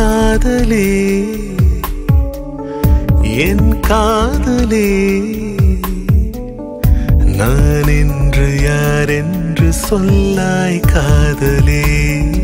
காதலே என் காதலே. நான் என்று யார் என்று சொல்லாய் காதலே.